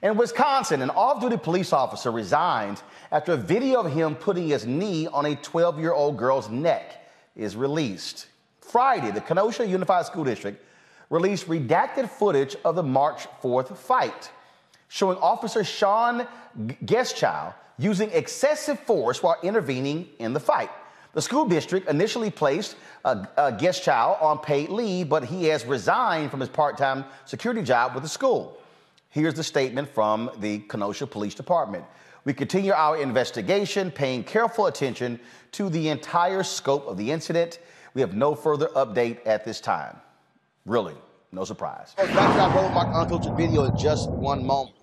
In Wisconsin, an off duty police officer resigned after a video of him putting his knee on a 12 year old girl's neck is released. Friday, the Kenosha Unified School District released redacted footage of the March 4th fight, showing Officer Shawn Guetschow using excessive force while intervening in the fight. The school district initially placed a, a Guetschow on paid leave, but he has resigned from his part time security job with the school. Here's the statement from the Kenosha Police Department. We continue our investigation, paying careful attention to the entire scope of the incident. We have no further update at this time. Really, no surprise. Our Road Mark Unfiltered video in just one moment.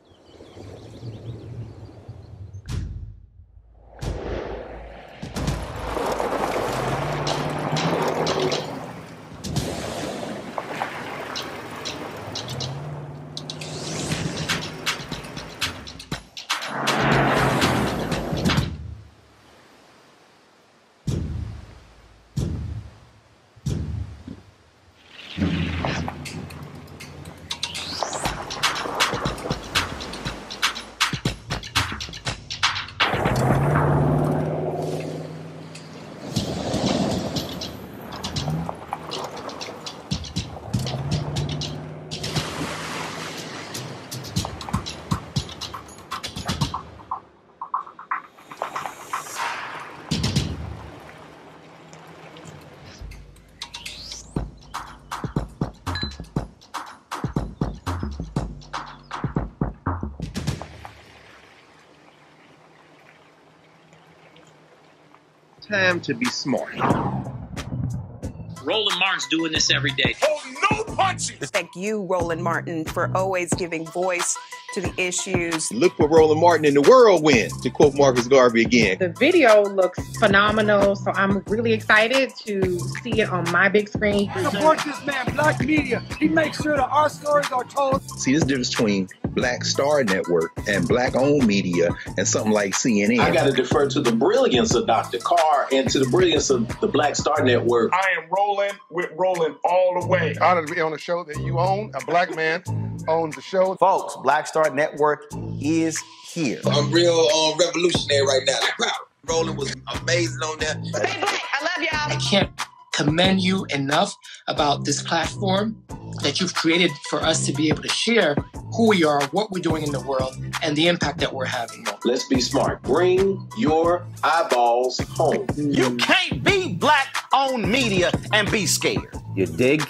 Time to be smart. Roland Martin's doing this every day. Oh, no punches! Thank you, Roland Martin, for always giving voice to the issues. Look for Roland Martin in the whirlwind, to quote Marcus Garvey again. The video looks phenomenal, so I'm really excited to see it on my big screen. Support this man, Black Media. He makes sure that our stories are told. See, this difference between Black Star Network and Black owned media and something like CNN. I got to defer to the brilliance of Dr. Carr and to the brilliance of the Black Star Network. I am rolling with rolling all the way. Honored to be on a show that you own. A black man owns the show. Folks, Black Star Network is here. I'm real um, revolutionary right now. Like, wow, Roland was amazing on there. Stay black. I love y'all. I can't commend you enough about this platform that you've created for us to be able to share who we are, what we're doing in the world, and the impact that we're having. Let's be smart. Bring your eyeballs home. You can't be black on media and be scared. You dig?